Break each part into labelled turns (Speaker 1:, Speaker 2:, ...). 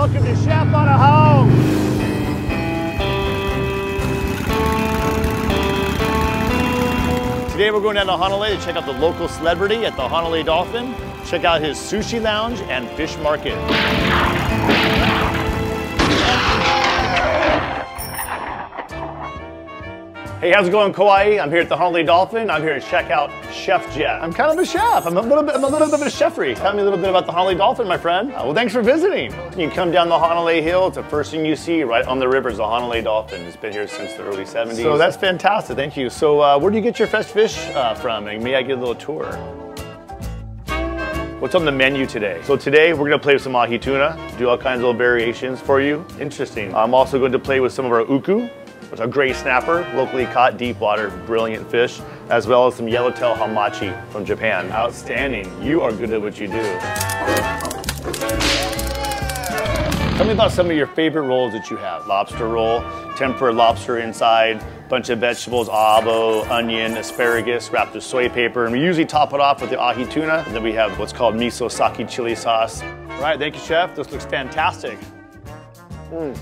Speaker 1: welcome to Chef on a Hog. Today we're going down to Hanalei to check out the local celebrity at the Hanalei Dolphin, check out his sushi lounge and fish market. Hey, how's it going, Kauai? I'm here at the Hanalei Dolphin. I'm here to check out Chef Jeff. I'm kind of a chef. I'm a little bit, I'm a little bit of a chefry. Tell me a little bit about the Hanalei Dolphin, my friend. Uh, well, thanks for visiting. You come down the Hanalei Hill. It's the first thing you see right on the river is the Hanalei Dolphin. It's been here since the early 70s. So that's fantastic. Thank you. So uh, where do you get your fresh fish uh, from? And may I get a little tour? What's on the menu today? So today we're gonna play with some ahi tuna, do all kinds of little variations for you. Interesting. I'm also going to play with some of our uku, are gray snapper, locally caught deep water, brilliant fish, as well as some yellowtail hamachi from Japan. Outstanding. You are good at what you do. Tell me about some of your favorite rolls that you have. Lobster roll, tempura lobster inside, bunch of vegetables, avo, onion, asparagus, wrapped with soy paper. And we usually top it off with the ahi tuna. And then we have what's called miso sake chili sauce. All right, thank you, chef. This looks fantastic. Mm.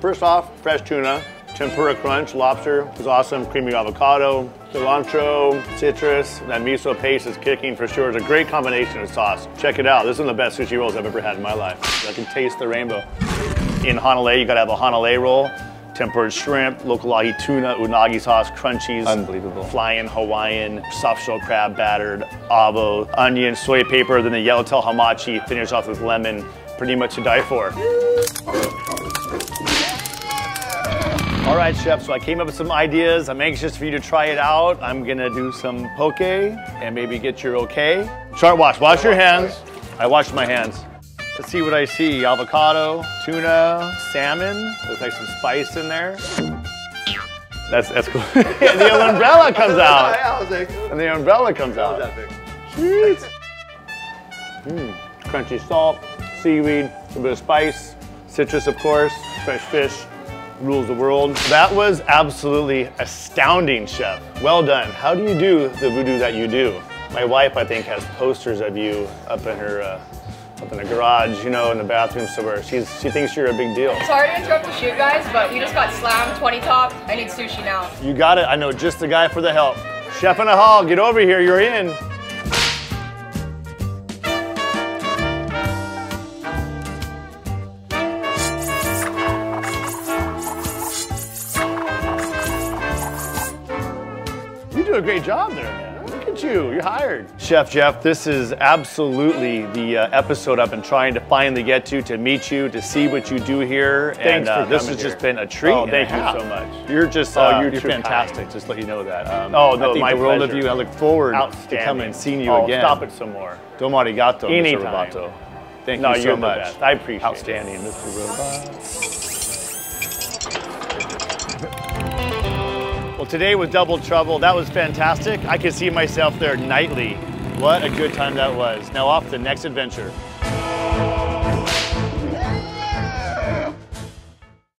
Speaker 1: First off, fresh tuna, tempura crunch, lobster is awesome, creamy avocado, cilantro, citrus, that miso paste is kicking for sure. It's a great combination of sauce. Check it out. This is one of the best sushi rolls I've ever had in my life. I can taste the rainbow. In Hanalei, you gotta have a Hanalei roll, tempura shrimp, local ahi tuna, unagi sauce, crunchies.
Speaker 2: Unbelievable.
Speaker 1: Flying Hawaiian, soft shell crab battered, avo, onion, soy paper, then the yellowtail hamachi, finish off with lemon. Pretty much to die for. All right, chef, so I came up with some ideas. I'm anxious for you to try it out. I'm gonna do some poke and maybe get your okay. Start wash, wash your hands. I washed my hands. Let's see what I see. Avocado, tuna, salmon. Looks like some spice in there. That's, that's cool. the umbrella comes out. And the umbrella comes out. Jeez. Mm, crunchy salt, seaweed, a bit of spice, citrus, of course, fresh fish rules the world. That was absolutely astounding, chef. Well done. How do you do the voodoo that you do? My wife, I think, has posters of you up in her uh, up in the garage, you know, in the bathroom somewhere. She's she thinks you're a big deal.
Speaker 3: Sorry to interrupt the shoot, guys, but we just got slammed 20 top. I need sushi now.
Speaker 1: You got it. I know just the guy for the help. Chef on a Hog, get over here. You're in. A great job there, man. Look at you, you're hired. Chef Jeff, this is absolutely the uh, episode I've been trying to finally get to, to meet you, to see what you do here.
Speaker 2: Thanks
Speaker 1: and uh,
Speaker 2: for
Speaker 1: this has
Speaker 2: here.
Speaker 1: just been a treat.
Speaker 2: Oh, thank you so much.
Speaker 1: You're just,
Speaker 2: oh,
Speaker 1: uh,
Speaker 2: you're,
Speaker 1: you're
Speaker 2: fantastic.
Speaker 1: Kind.
Speaker 2: Just let you know that. Um,
Speaker 1: oh, no,
Speaker 2: I think
Speaker 1: my
Speaker 2: the world
Speaker 1: pleasure.
Speaker 2: of you. I look forward
Speaker 1: to
Speaker 2: coming and seeing you
Speaker 1: oh,
Speaker 2: again.
Speaker 1: stop it some more.
Speaker 2: Domo arigato,
Speaker 1: Anytime.
Speaker 2: Mr. Roboto. Thank
Speaker 1: no,
Speaker 2: you so
Speaker 1: you're
Speaker 2: much.
Speaker 1: The best. I appreciate
Speaker 2: Outstanding,
Speaker 1: it.
Speaker 2: Outstanding, Mr. Robot.
Speaker 1: Well, today was Double Trouble. That was fantastic. I could see myself there nightly. What a good time that was. Now off to the next adventure.